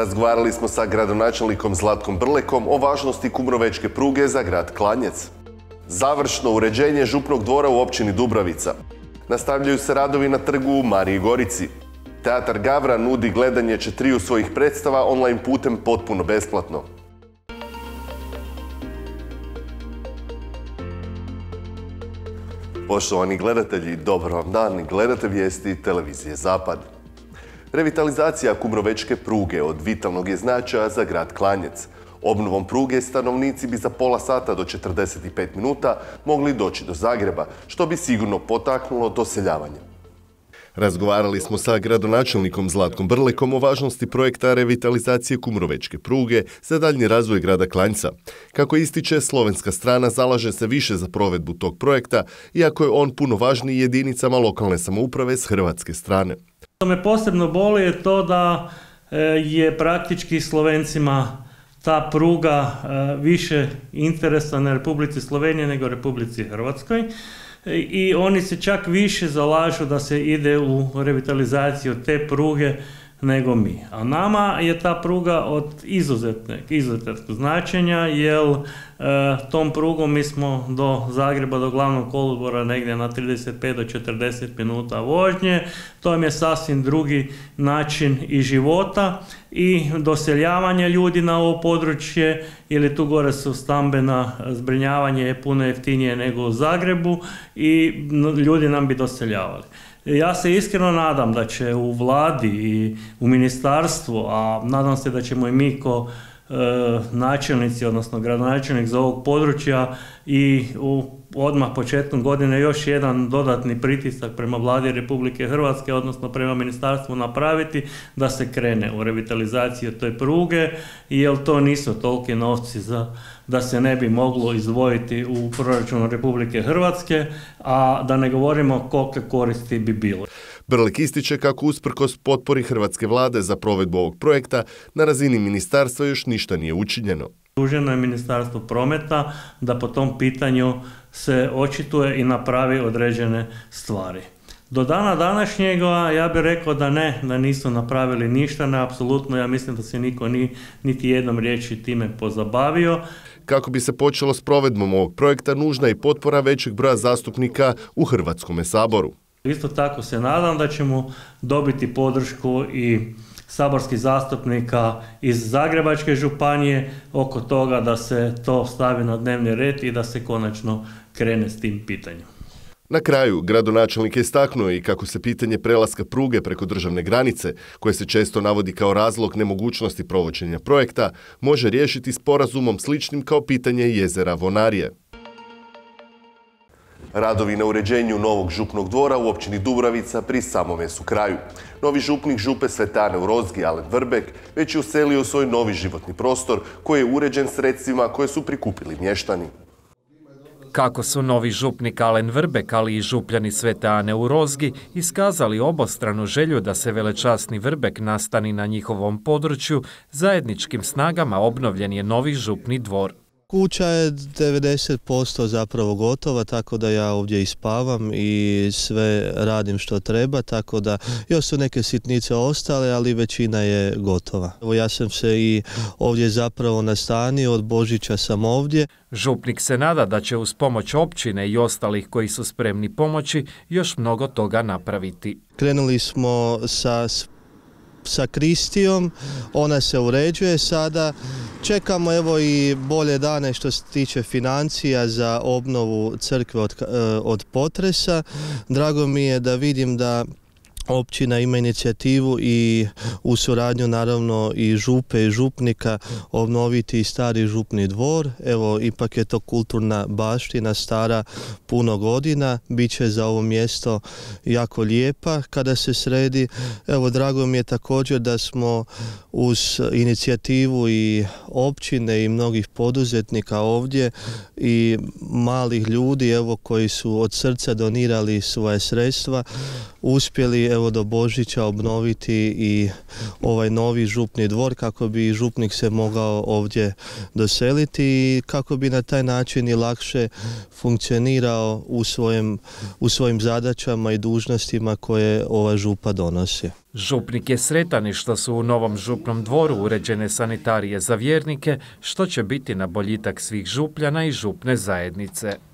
Razgovarali smo sa gradonačelnikom Zlatkom Brlekom o važnosti kumrovečke pruge za grad Klanjec. Završno uređenje župnog dvora u općini Dubravica. Nastavljaju se radovi na trgu u Mariji Gorici. Teatar Gavra nudi gledanje četiriju svojih predstava online putem potpuno besplatno. Poštovani gledatelji, dobar vam dan. Gledate vijesti televizije Zapad. Revitalizacija Kumrovečke pruge od vitalnog je značaja za grad Klanjec. Obnovom pruge stanovnici bi za pola sata do 45 minuta mogli doći do Zagreba, što bi sigurno potaknulo doseljavanje. Razgovarali smo sa gradonačelnikom Zlatkom Brlekom o važnosti projekta revitalizacije Kumrovečke pruge za daljnji razvoj grada Klanjca. Kako ističe, slovenska strana zalaže se više za provedbu tog projekta, iako je on puno važniji jedinicama lokalne samouprave s hrvatske strane. Što me posebno boli je to da e, je praktički Slovencima ta pruga e, više interesa na Republici Slovenije nego Republici Hrvatskoj. I oni se čak više zalažu da se ide u revitalizaciju te pruge nego mi. A nama je ta pruga od izuzetnog, izuzetnog značenja, jer e, tom prugom mi smo do Zagreba, do glavnog kolodvora negdje na 35 do 40 minuta vožnje. To je sasvim drugi način i života i doseljavanja ljudi na ovo područje, ili tu gore su stambena zbrinjavanje je puno jeftinije nego u Zagrebu i ljudi nam bi doseljavali. Ja se iskreno nadam da će u vladi i u ministarstvu, a nadam se da ćemo i mi ko e, načelnici, odnosno gradonačelnik za ovog područja i u odmah početkom godine još jedan dodatni pritisak prema vladi Republike Hrvatske, odnosno prema ministarstvu napraviti da se krene u revitalizaciju te pruge, jer to nisu toliki novci za da se ne bi moglo izdvojiti u proračunu Republike Hrvatske, a da ne govorimo kolike koristi bi bilo. Brlik ističe kako usprkos potpori Hrvatske vlade za provedbu ovog projekta na razini ministarstva još ništa nije učinjeno. Duženo je Ministarstvo prometa da po tom pitanju se očituje i napravi određene stvari. Do dana današnjega ja bih rekao da ne, da nisu napravili ništa, ne, apsolutno, ja mislim da se niko ni, niti jednom riječi time pozabavio. Kako bi se počelo s provedbom ovog projekta, nužna je potpora većeg broja zastupnika u Hrvatskom saboru. Isto tako se nadam da ćemo dobiti podršku i saborskih zastupnika iz Zagrebačke županije oko toga da se to stavi na dnevni red i da se konačno krene s tim pitanjem. Na kraju, gradonačelnik je istaknuo i kako se pitanje prelaska pruge preko državne granice, koje se često navodi kao razlog nemogućnosti provođenja projekta, može riješiti sporazumom sličnim kao pitanje jezera Vonarije. Radovi na uređenju novog župnog dvora u općini Dubravica pri samome su kraju. Novi župnik župe Svetane u Rozgi, Alen Vrbek, već je uselio svoj novi životni prostor koji je uređen sredstvima koje su prikupili mještani. Kako su novi župnik Alen Vrbek, ali i župljani Svete Ane u Rozgi iskazali obostranu želju da se velečasni Vrbek nastani na njihovom području, zajedničkim snagama obnovljen je novi župni dvor. Kuća je 90% zapravo gotova, tako da ja ovdje ispavam i sve radim što treba, tako da još su neke sitnice ostale, ali većina je gotova. Evo ja sam se i ovdje zapravo nastanio, od Božića sam ovdje. Župnik se nada da će uz pomoć općine i ostalih koji su spremni pomoći još mnogo toga napraviti. Krenuli smo sa sa Kristijom, ona se uređuje sada. Čekamo evo i bolje dane što se tiče financija za obnovu crkve od, eh, od potresa. Drago mi je da vidim da općina ima inicijativu i u suradnju naravno i župe i župnika obnoviti stari župni dvor. Evo, ipak je to kulturna baština stara puno godina. Biće za ovo mjesto jako lijepa kada se sredi. Evo, drago mi je također da smo uz inicijativu i općine i mnogih poduzetnika ovdje i malih ljudi evo koji su od srca donirali svoje sredstva uspjeli evo do Božića obnoviti i ovaj novi župni dvor kako bi župnik se mogao ovdje doseliti i kako bi na taj način i lakše funkcionirao u, svojim, u svojim zadaćama i dužnostima koje ova župa donosi. Župnik je sretan što su u novom župnom dvoru uređene sanitarije za vjernike, što će biti na boljitak svih župljana i župne zajednice.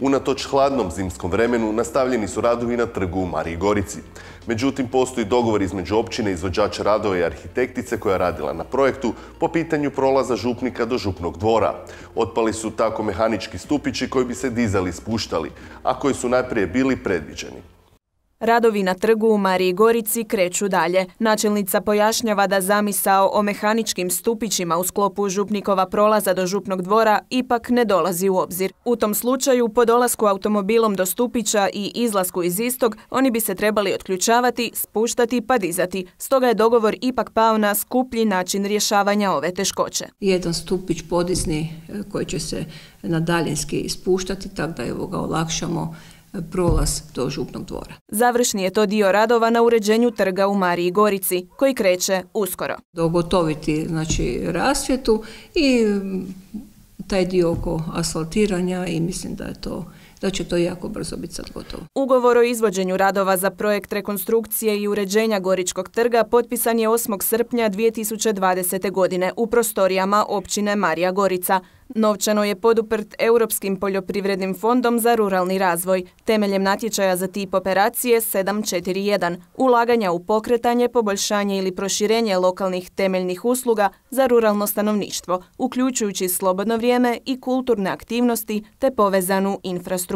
Unatoč hladnom zimskom vremenu nastavljeni su radovi na trgu u Mariji Gorici. Međutim, postoji dogovor između općine, izvođača radova i arhitektice koja radila na projektu po pitanju prolaza župnika do župnog dvora. Otpali su tako mehanički stupići koji bi se dizali i spuštali, a koji su najprije bili predviđeni. Radovi na trgu u Mariji Gorici kreću dalje. Načelnica pojašnjava da zamisao o mehaničkim stupićima u sklopu župnikova prolaza do župnog dvora ipak ne dolazi u obzir. U tom slučaju, po dolasku automobilom do stupića i izlasku iz istog, oni bi se trebali otključavati, spuštati pa dizati. Stoga je dogovor ipak pao na skuplji način rješavanja ove teškoće. Jedan stupić podizni e, koji će se na daljinski spuštati, tako da ga olakšamo prolaz do župnog dvora. Završni je to dio radova na uređenju trga u Mariji Gorici, koji kreće uskoro. Dogotoviti znači, rasvjetu i taj dio oko asfaltiranja i mislim da je to da će to jako brzo biti sad gotovo. Ugovor o izvođenju radova za projekt rekonstrukcije i uređenja Goričkog trga potpisan je 8. srpnja 2020. godine u prostorijama općine Marija Gorica. Novčano je poduprt Europskim poljoprivrednim fondom za ruralni razvoj, temeljem natječaja za tip operacije 741, ulaganja u pokretanje, poboljšanje ili proširenje lokalnih temeljnih usluga za ruralno stanovništvo, uključujući slobodno vrijeme i kulturne aktivnosti te povezanu infrastrukturu.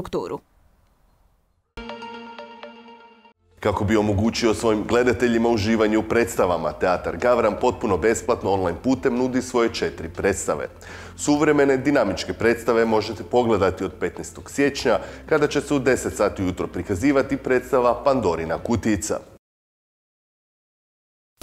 Kako bi omogućio svojim gledateljima uživanje u predstavama, Teatar Gavran potpuno besplatno online putem nudi svoje četiri predstave. Suvremene dinamičke predstave možete pogledati od 15. siječnja, kada će se u 10 sati ujutro prikazivati predstava Pandorina kutica.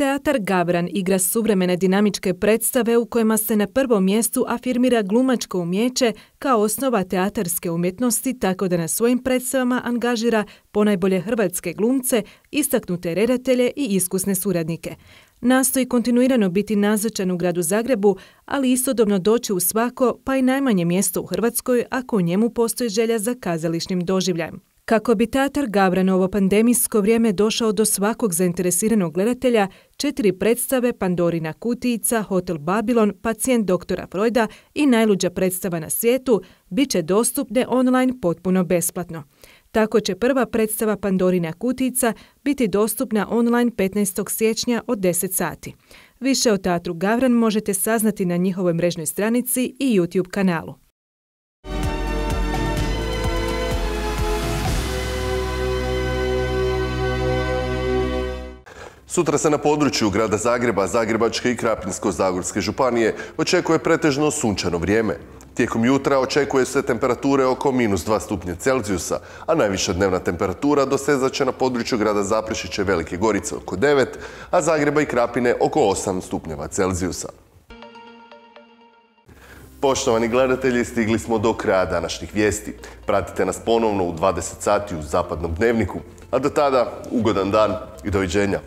Teatar Gavran igra suvremene dinamičke predstave u kojima se na prvom mjestu afirmira glumačko umjeće kao osnova teatarske umjetnosti tako da na svojim predstavama angažira ponajbolje hrvatske glumce, istaknute redatelje i iskusne suradnike. Nastoji kontinuirano biti nazočan u gradu Zagrebu, ali istodobno doći u svako, pa i najmanje mjesto u Hrvatskoj ako u njemu postoji želja za kazališnim doživljajem. Kako bi Teatar Gavran ovo pandemijsko vrijeme došao do svakog zainteresiranog gledatelja, četiri predstave Pandorina kutijica, Hotel Babilon, Pacijent doktora Freuda i najluđa predstava na svijetu bit će dostupne online potpuno besplatno. Tako će prva predstava Pandorina kutica biti dostupna online 15. siječnja od 10 sati. Više o Teatru Gavran možete saznati na njihovoj mrežnoj stranici i YouTube kanalu. Sutra se na području grada Zagreba, Zagrebačke i Krapinsko-Zagorske županije očekuje pretežno sunčano vrijeme. Tijekom jutra očekuje se temperature oko minus 2 stupnje Celzijusa, a najviša dnevna temperatura dosezat na području grada Zaprešiće Velike Gorice oko 9, a Zagreba i Krapine oko 8 stupnjeva Celzijusa. Poštovani gledatelji, stigli smo do kraja današnjih vijesti. Pratite nas ponovno u 20 sati u Zapadnom dnevniku, a do tada ugodan dan i doviđenja.